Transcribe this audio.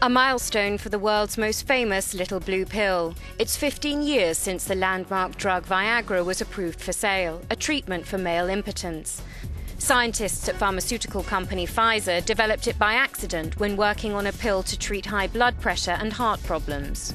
A milestone for the world's most famous little blue pill. It's 15 years since the landmark drug Viagra was approved for sale, a treatment for male impotence. Scientists at pharmaceutical company Pfizer developed it by accident when working on a pill to treat high blood pressure and heart problems.